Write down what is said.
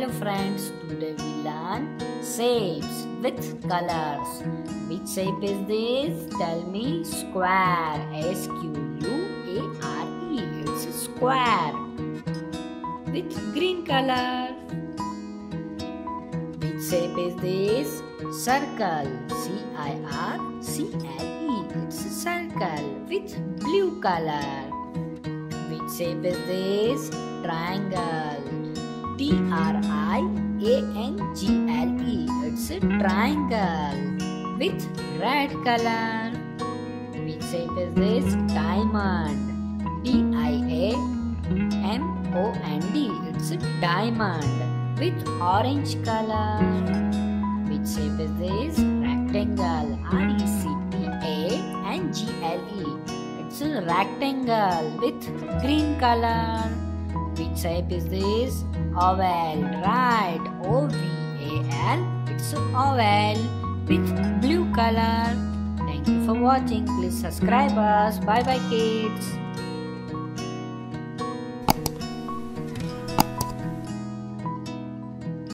Hello friends, today we learn shapes with colors. Which shape is this? Tell me square. S Q U A R E. It's a square with green color. Which shape is this? Circle. C I R C L E. It's a circle with blue color. Which shape is this? Triangle. T R I A N G L E. It's a triangle with red color. Which shape is this? Diamond. D I A M O N D. It's a diamond with orange color. Which shape is this? Rectangle. R E C T A N G L E. It's a rectangle with green color. Which shape is this? Oval. Right. O V A L. It's oval with blue color. Thank you for watching. Please subscribe us. Bye bye kids.